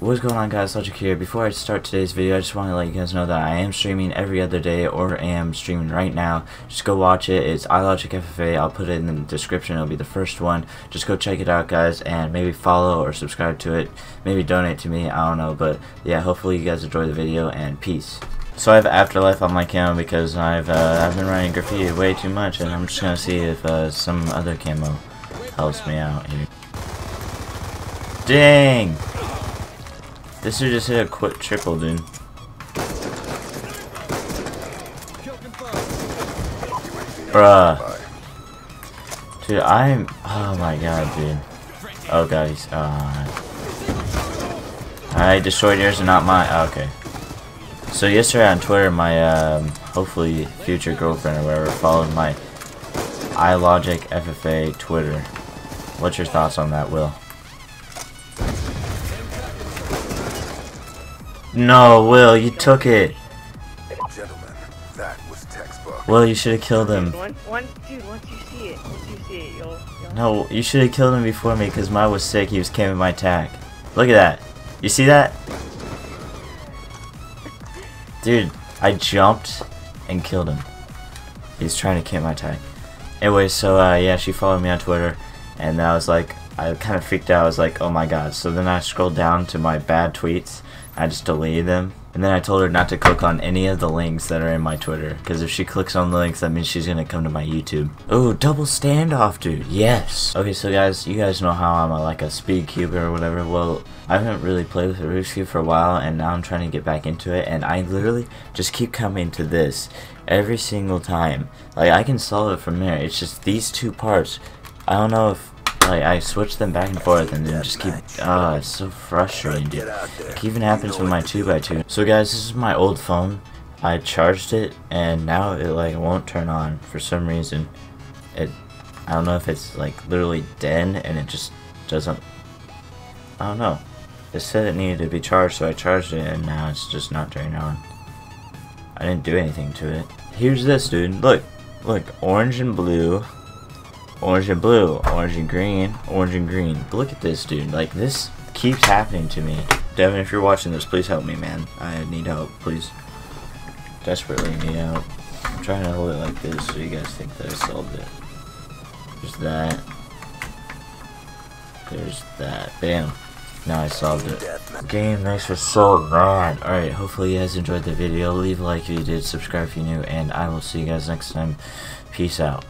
What's going on guys, Logic here. Before I start today's video, I just want to let you guys know that I am streaming every other day or am streaming right now. Just go watch it. It's iLogic FFA. I'll put it in the description. It'll be the first one. Just go check it out guys and maybe follow or subscribe to it. Maybe donate to me. I don't know. But yeah, hopefully you guys enjoy the video and peace. So I have Afterlife on my camo because I've uh, I've been running graffiti way too much and I'm just going to see if uh, some other camo helps me out here. Dang! This dude just hit a quick triple, dude. Bruh. Dude, I'm... Oh my god, dude. Oh god, he's... Uh, I destroyed yours and not mine. Oh, okay. So yesterday on Twitter, my, um, hopefully future girlfriend or whatever followed my iLogic FFA Twitter. What's your thoughts on that, Will? No, Will, you took it. Gentlemen, that was textbook. Will, you should have killed him. One, one, dude, once you see it, once you see it, you'll, you'll No, you should have killed him before me because mine was sick. He was camping my attack. Look at that. You see that? Dude, I jumped and killed him. He's trying to camp my attack. Anyway, so uh, yeah, she followed me on Twitter, and I was like, I kind of freaked out. I was like, oh my god. So then I scrolled down to my bad tweets. I just deleted them. And then I told her not to click on any of the links that are in my Twitter. Because if she clicks on the links, that means she's going to come to my YouTube. Oh, double standoff, dude. Yes. Okay, so guys, you guys know how I'm a, like a speed cube or whatever. Well, I haven't really played with Rubik's Cube for a while. And now I'm trying to get back into it. And I literally just keep coming to this every single time. Like, I can solve it from there. It's just these two parts. I don't know if like I switch them back and forth and then just keep ah, it's so frustrating dude. It even happens with my 2x2. So guys, this is my old phone. I charged it and now it like won't turn on for some reason. It I don't know if it's like literally dead and it just doesn't I don't know. It said it needed to be charged so I charged it and now it's just not turning on. I didn't do anything to it. Here's this dude. Look. Look, orange and blue orange and blue, orange and green, orange and green. Look at this, dude. Like, this keeps happening to me. Devin, if you're watching this, please help me, man. I need help, please. Desperately need help. I'm trying to hold it like this so you guys think that I solved it. There's that. There's that. Bam. Now I solved it. Game, thanks for so mad. Alright, hopefully you guys enjoyed the video. Leave a like if you did, subscribe if you're new, and I will see you guys next time. Peace out.